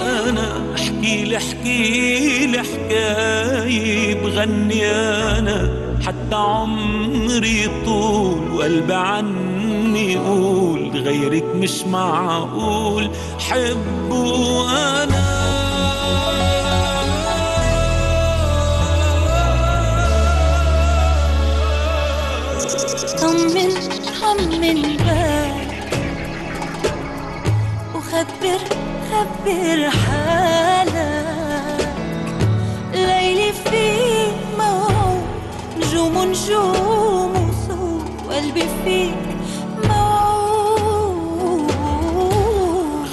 أنا أحكي لي أحكي لي حكاية بغني أنا. حتى عمري طول وقلبي عني يقول غيرك مش معقول حبه أنا. طمن طمن. خبر حالك ليلي فيك موعود نجوم نجوم وصوت وقلبي فيك موعود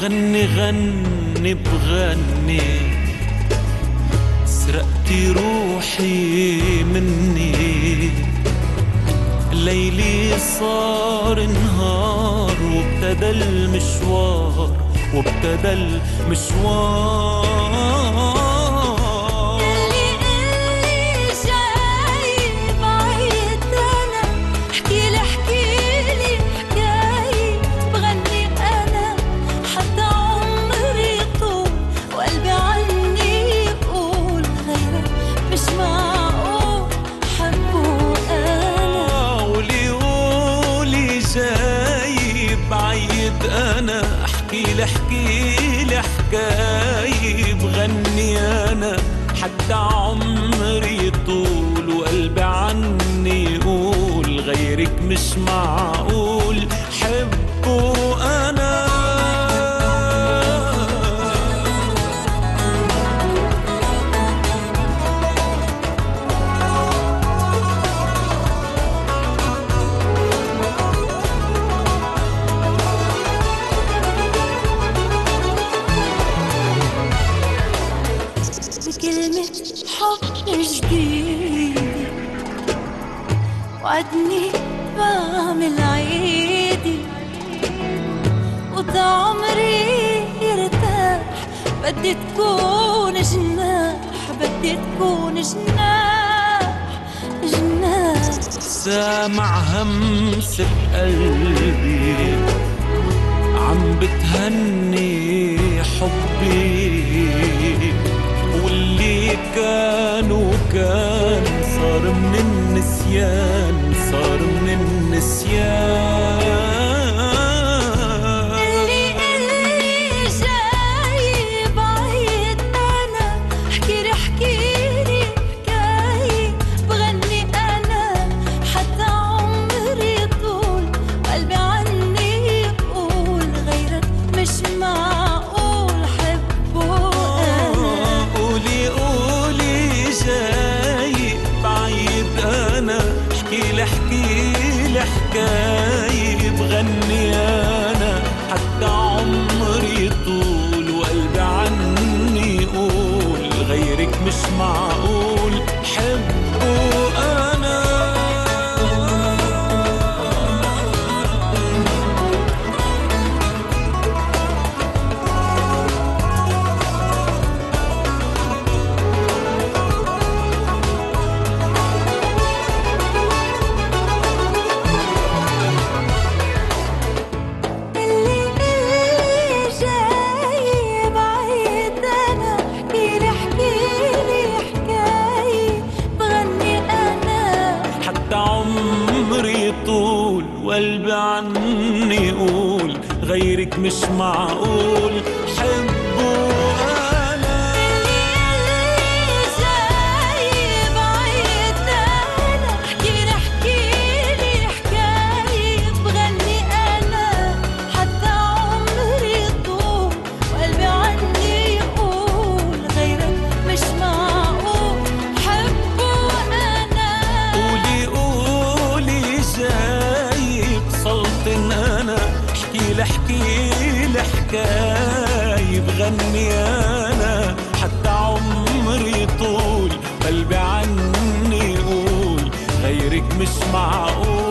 غني غني بغني سرقتي روحي مني. ليلي صار نهار وابتدى المشوار وابتدى المشوار لي احكي لي حكاية بغني أنا. حتى عمري طول وقلبي عني يقول غيرك مش معقول. بكلمة حب جديد وعدني بعمل عيدي وعمري يرتاح. بدي تكون جناح بدي تكون جناح جناح. سامع همسة قلبي عم بتهني حبي. وكان صار من النسيان صار من النسيان. لي طول وقلبي عني يقول غيرك مش معقول. احكي لي احكي لي حكاية بغني أنا حتى عمري طول قلبي عني يقول غيرك مش معقول.